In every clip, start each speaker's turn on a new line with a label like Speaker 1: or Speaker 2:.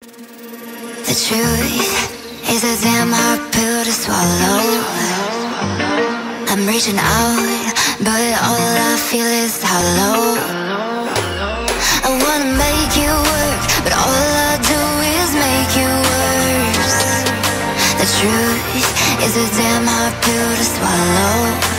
Speaker 1: The truth is a damn hard pill to swallow. I'm reaching out, but all I feel is hollow. I wanna make you work, but all I do is make you worse. The truth is a damn hard pill to swallow.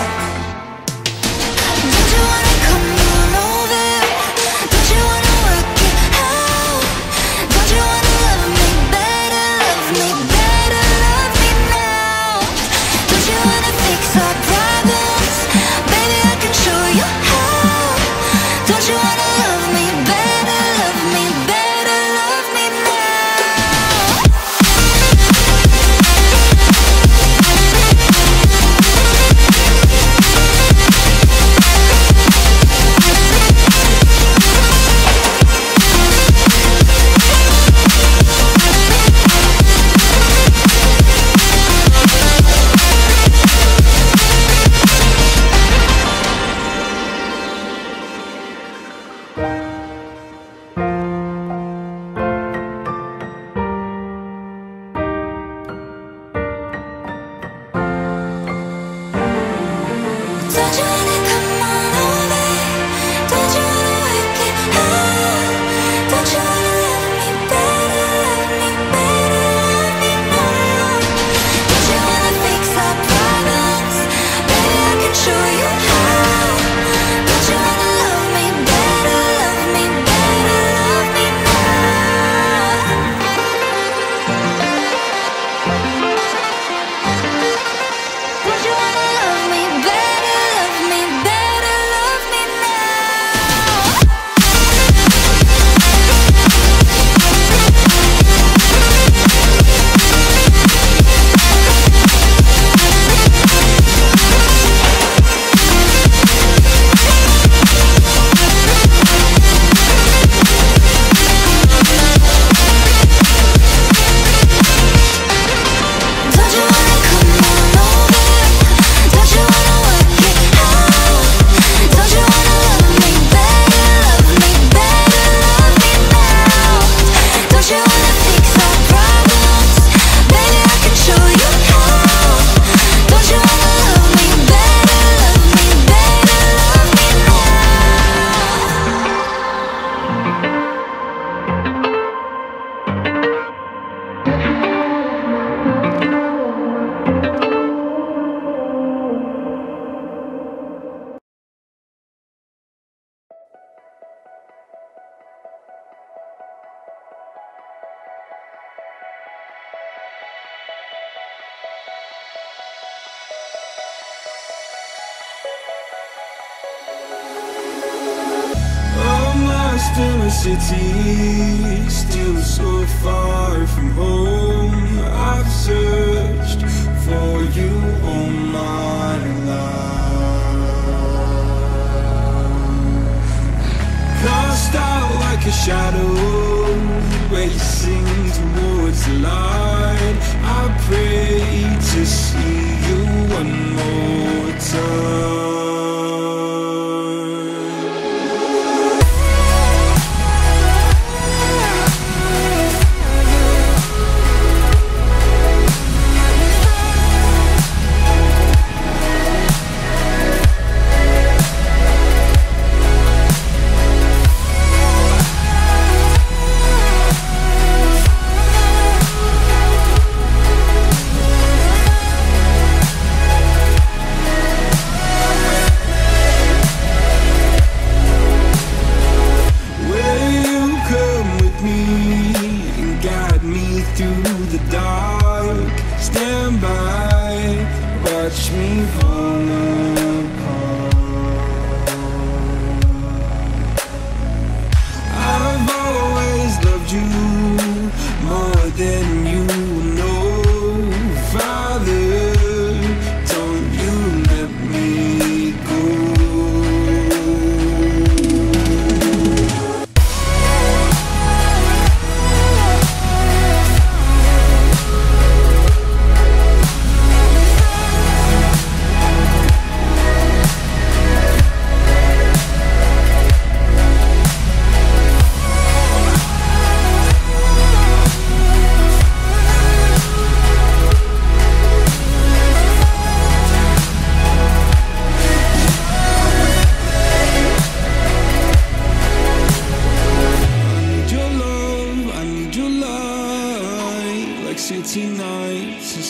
Speaker 2: Bye. lost in the city, still so far from home. I've searched for you all my life. Cast out like a shadow, racing towards the light. I pray to. dark. Stand by, watch me fall apart. I've always loved you more than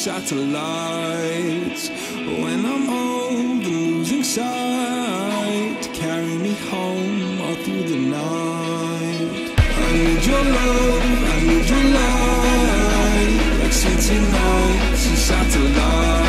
Speaker 2: satellites. When I'm old and losing sight, carry me home all through the night. I need your love, I need your light, like city nights and satellites.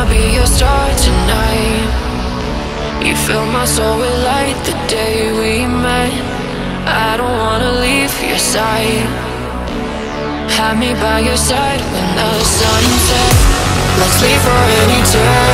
Speaker 3: Can I be your star tonight? You fill my soul with light the day we met. I don't wanna leave your side. Have me by your side when the sun sets. Let's leave for eternity.